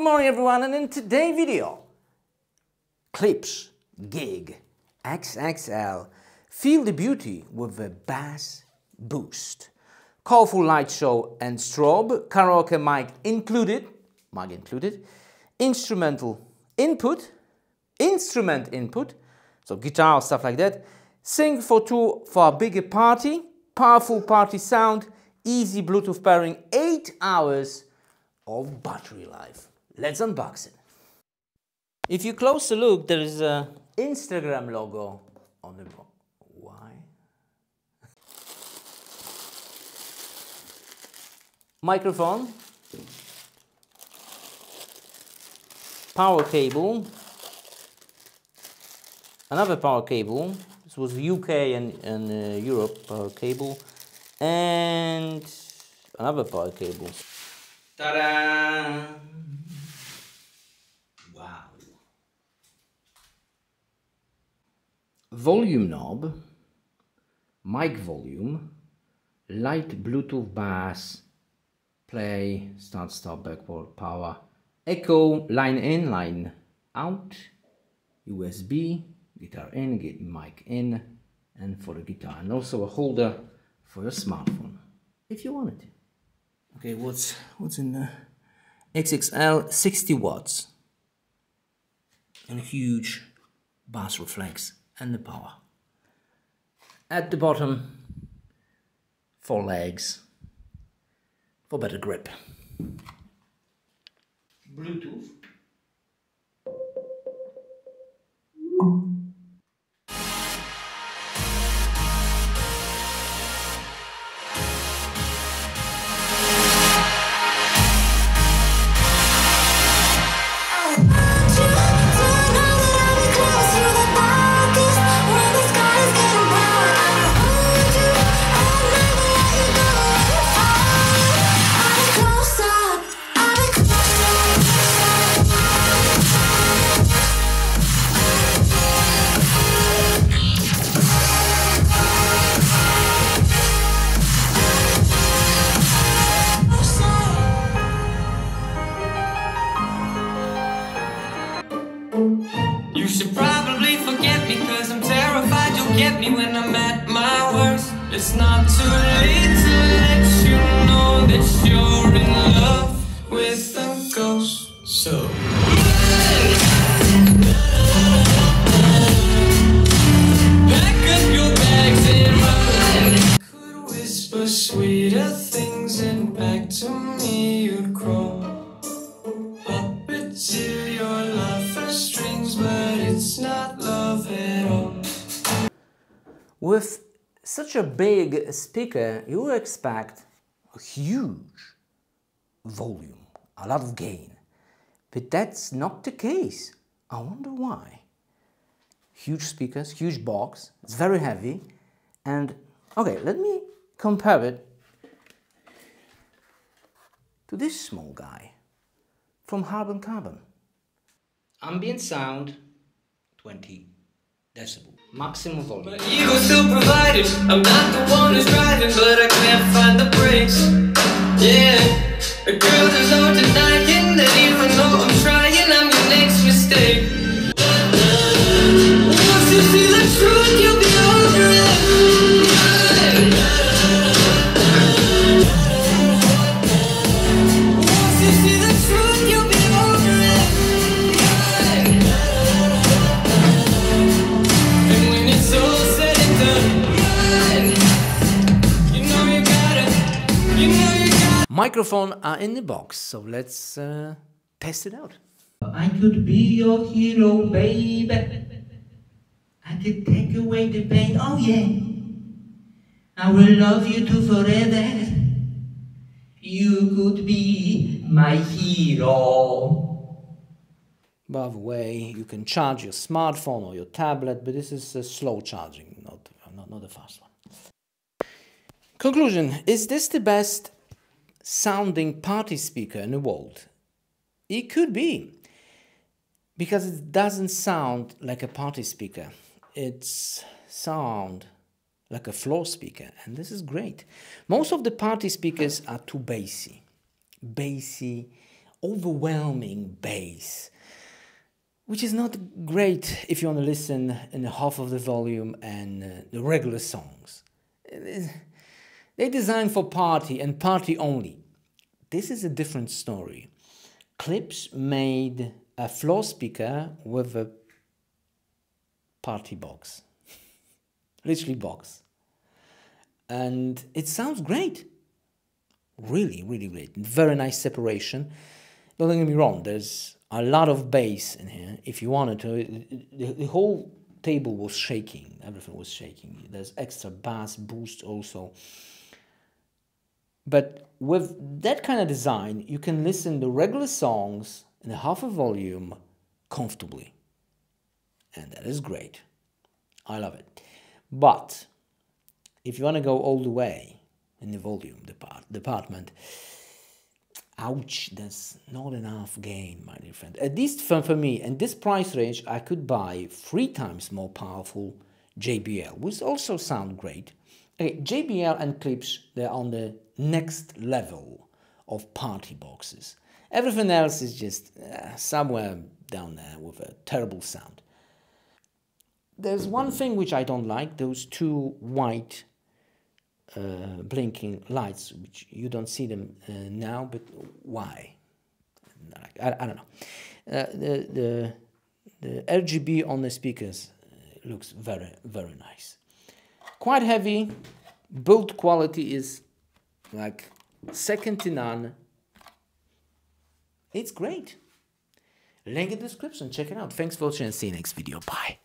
Good morning everyone and in today's video, Klipsch Gig XXL. Feel the beauty with a bass boost. Colorful light show and strobe, karaoke mic included, mic included, instrumental input, instrument input, so guitar, stuff like that. Sing for two for a bigger party, powerful party sound, easy Bluetooth pairing, 8 hours of battery life. Let's unbox it. If you close a look, there is a Instagram logo on the box. Why? Microphone, power cable, another power cable. This was UK and, and uh, Europe power cable, and another power cable. Ta-da! Volume knob, mic volume, light Bluetooth bass, play, start, stop, backward, power, echo, line in, line out, USB, guitar in, get mic in, and for the guitar, and also a holder for your smartphone, if you want it. Okay, what's what's in the XXL 60 watts. And huge bass reflex and the power. At the bottom, four legs for better grip. Bluetooth. You should probably forget me cause I'm terrified you'll get me when I'm at my worst. It's not too late to let you know that you're in love with a ghost. So. With such a big speaker, you expect a huge volume, a lot of gain. But that's not the case. I wonder why. Huge speakers, huge box, it's very heavy. And okay, let me compare it to this small guy from Harman Kardon. Ambient sound 20 decibel. Maximum volume. My ego still provided. I'm not the one who's driving, but I can't find the brakes. Yeah, girl, there's no denying that even though I'm trying, I'm your next mistake. Microphone are in the box, so let's uh, test it out. I could be your hero, baby. I could take away the pain, oh yeah. I will love you too forever. You could be my hero. By the way, you can charge your smartphone or your tablet, but this is a slow charging, not, not, not a fast one. Conclusion Is this the best sounding party speaker in the world? It could be, because it doesn't sound like a party speaker. It's sound like a floor speaker, and this is great. Most of the party speakers are too bassy, bassy, overwhelming bass, which is not great if you want to listen in half of the volume and uh, the regular songs. They designed for party and party only. This is a different story. Klipsch made a floor speaker with a party box, literally box. And it sounds great. Really, really great. Very nice separation. Don't get me wrong, there's a lot of bass in here. If you wanted to, the, the whole table was shaking. Everything was shaking. There's extra bass boost also. But with that kind of design, you can listen to regular songs in a half a volume comfortably. And that is great. I love it. But if you want to go all the way in the volume depart department, ouch, there's not enough gain, my dear friend. At least for, for me, in this price range, I could buy three times more powerful JBL, which also sound great. Okay, JBL and Klipsch, they're on the next level of party boxes. Everything else is just uh, somewhere down there with a terrible sound. There's one thing which I don't like, those two white uh, blinking lights, which you don't see them uh, now, but why? I, I don't know. Uh, the, the, the RGB on the speakers uh, looks very, very nice. Quite heavy, build quality is like second to none. It's great. Link in the description, check it out. Thanks for watching and see you next video. Bye.